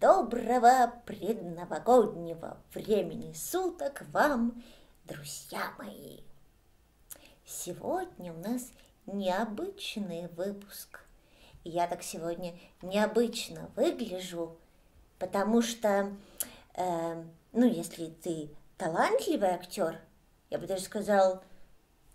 Доброго предновогоднего времени суток вам, друзья мои! Сегодня у нас необычный выпуск. Я так сегодня необычно выгляжу, потому что, э, ну, если ты талантливый актер, я бы даже сказал,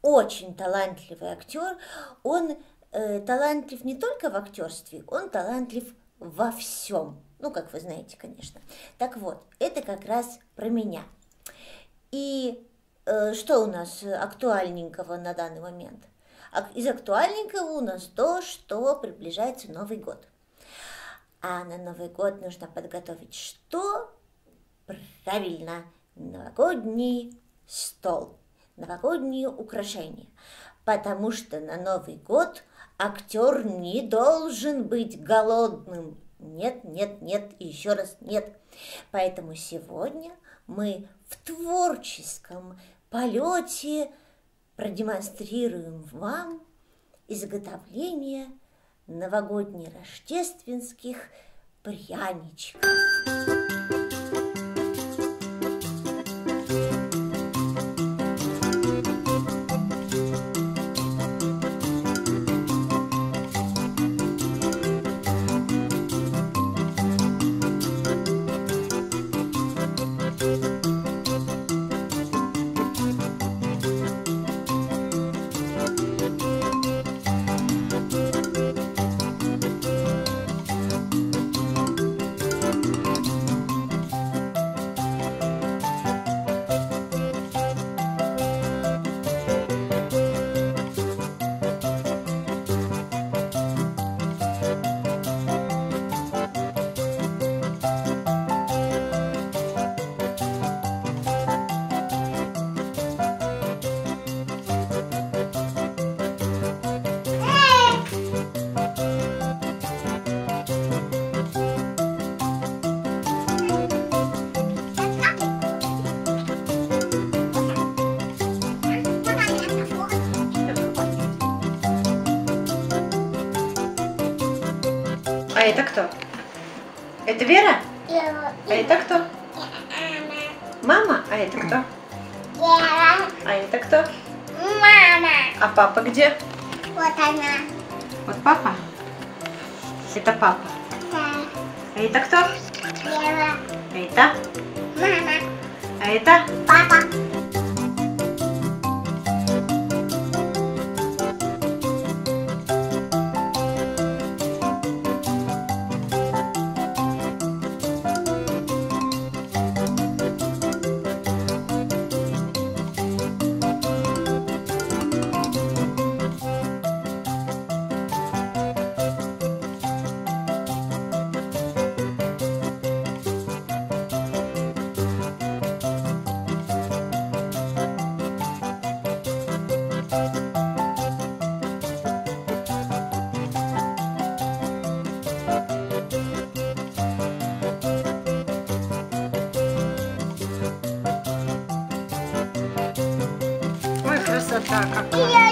очень талантливый актер, он э, талантлив не только в актерстве, он талантлив во всем. Ну, как вы знаете, конечно. Так вот, это как раз про меня. И э, что у нас актуальненького на данный момент? Из актуальненького у нас то, что приближается Новый год. А на Новый год нужно подготовить что? Правильно, новогодний стол, новогодние украшения. Потому что на Новый год актер не должен быть голодным. Нет, нет, нет и еще раз нет. Поэтому сегодня мы в творческом полете продемонстрируем вам изготовление новогодне-рождественских пряничков. Это кто? Это Вера? А это кто? Мама? А это кто? Вера, А это кто? мама, А папа где? вот она, Вот папа? Это папа. да, А это кто? Вера, А это? мама, А это? папа. Ой, красота какая.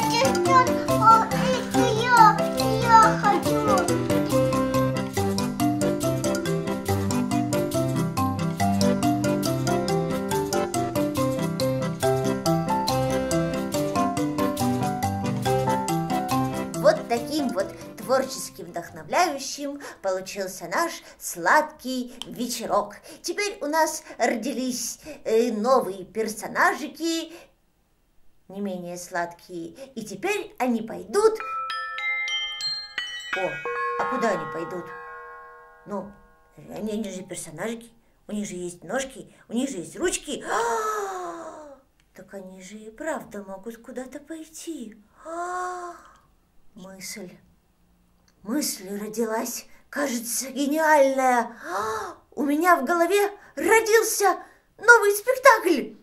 Вот творческим вдохновляющим получился наш сладкий вечерок. Теперь у нас родились э, новые персонажики, не менее сладкие, и теперь они пойдут... О, а куда они пойдут? Ну, они, они же персонажики, у них же есть ножки, у них же есть ручки. А, Так они же и правда могут куда-то пойти. А, Мысль. Мысль родилась, кажется, гениальная. А, У меня в голове родился новый спектакль.